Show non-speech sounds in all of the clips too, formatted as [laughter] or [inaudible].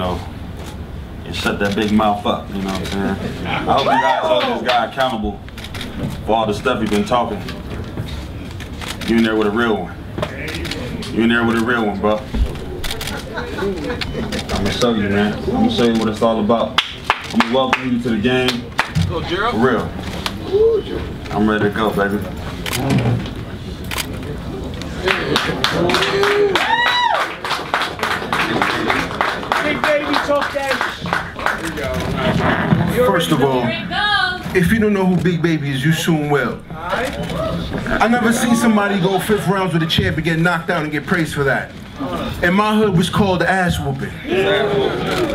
know, and shut that big mouth up. You know what I'm saying? I hope you guys hold this guy accountable for all the stuff he been talking. You in there with a real one. You in there with a real one, bro. I'm gonna show you, man. I'm gonna show you what it's all about. I'm gonna welcome you to the game. Go, Gerald. For real. I'm ready to go, baby. First of all, Here it goes. if you don't know who Big Baby is, you soon will. I never seen somebody go fifth rounds with a champ and get knocked out and get praised for that. And my hood was called the ass whooping.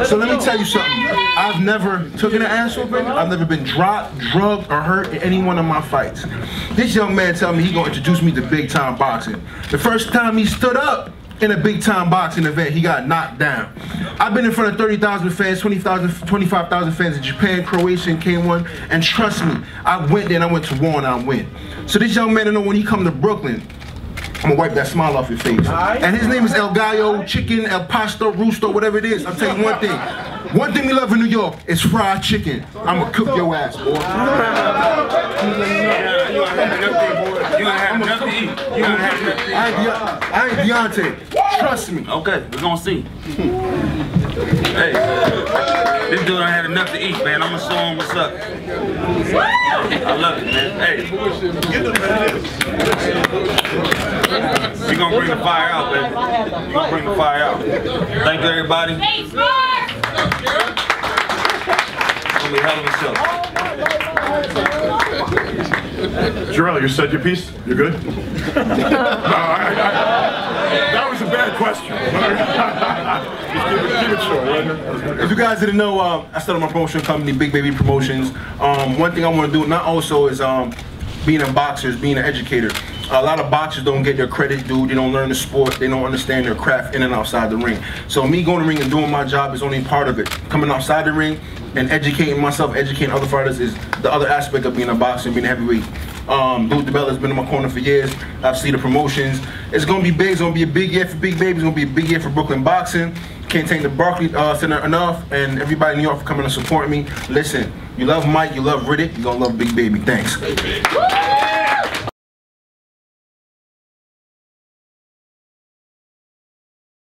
So let me tell you something. I've never taken an ass whooping. I've never been dropped, drugged, or hurt in any one of my fights. This young man tell me he gonna introduce me to big time boxing. The first time he stood up in a big time boxing event, he got knocked down. I've been in front of 30,000 fans, 20,000, 25,000 fans in Japan, Croatia, and K1, and trust me, I went there and I went to war and I win. So this young man, I know when he come to Brooklyn, I'm gonna wipe that smile off your face. And his name is El Gallo, Chicken, El Pasta, Rooster, whatever it is. I'll tell you one thing. One thing we love in New York is fried chicken. I'm gonna cook your ass, boy. You gonna have enough to eat. You gonna have enough to eat. Gonna have enough to eat. I ain't, Beyonce. I ain't Deontay. Trust me. Okay, we're gonna see. Hey, this dude done had enough to eat, man. I'm gonna show him what's up. I love it, man. Hey, we gonna bring the fire out, baby. We gonna bring the fire out. Thank you, everybody. It's Hey, smart. gonna be a hell of a show. Jarrell, you said your piece? You're good? [laughs] no, I, I, that was a bad question. Keep [laughs] it, keep it short. If you guys didn't know, uh, I started my promotion company, Big Baby Promotions. Um, one thing I want to do, not also is um, being a boxer, is being an educator. A lot of boxers don't get their credit due. They don't learn the sport. They don't understand their craft in and outside the ring. So me going to the ring and doing my job is only part of it. Coming outside the ring and educating myself, educating other fighters is the other aspect of being a boxer and being a heavyweight. Um, Lou DiBella has been in my corner for years. I've seen the promotions. It's gonna be big. It's gonna be a big year for Big Baby. It's gonna be a big year for Brooklyn boxing. Can't thank the Barclays uh, Center enough, and everybody in New York for coming to support me. Listen, you love Mike, you love Riddick, you gonna love Big Baby. Thanks.